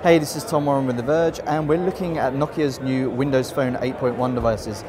Hey, this is Tom Warren with The Verge, and we're looking at Nokia's new Windows Phone 8.1 devices.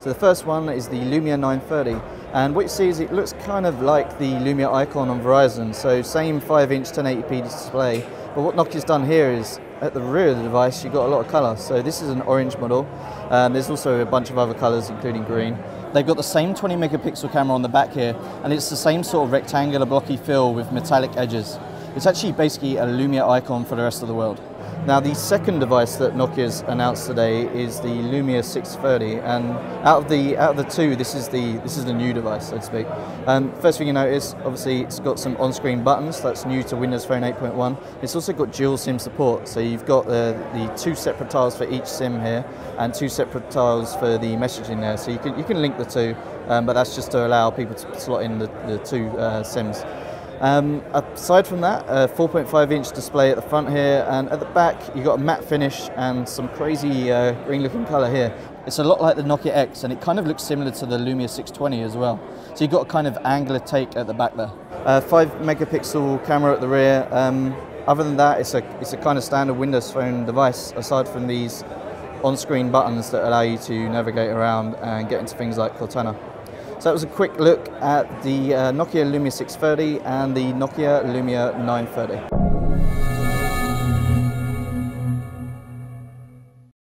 So the first one is the Lumia 930, and what you see is it looks kind of like the Lumia icon on Verizon, so same 5-inch 1080p display, but what Nokia's done here is at the rear of the device you've got a lot of colour. So this is an orange model, and there's also a bunch of other colours including green. They've got the same 20 megapixel camera on the back here, and it's the same sort of rectangular blocky feel with metallic edges. It's actually basically a Lumia icon for the rest of the world. Now the second device that Nokia's announced today is the Lumia 630, and out of the out of the two, this is the this is the new device, so to speak. Um, first thing you notice, obviously, it's got some on-screen buttons. That's new to Windows Phone 8.1. It's also got dual SIM support, so you've got the, the two separate tiles for each SIM here, and two separate tiles for the messaging there. So you can you can link the two, um, but that's just to allow people to slot in the, the two uh, SIMs. Um, aside from that, a 4.5 inch display at the front here, and at the back you've got a matte finish and some crazy uh, green looking colour here. It's a lot like the Nokia X, and it kind of looks similar to the Lumia 620 as well. So you've got a kind of angular take at the back there. Uh, 5 megapixel camera at the rear. Um, other than that, it's a, it's a kind of standard Windows Phone device, aside from these on-screen buttons that allow you to navigate around and get into things like Cortana. So that was a quick look at the uh, Nokia Lumia 630 and the Nokia Lumia 930.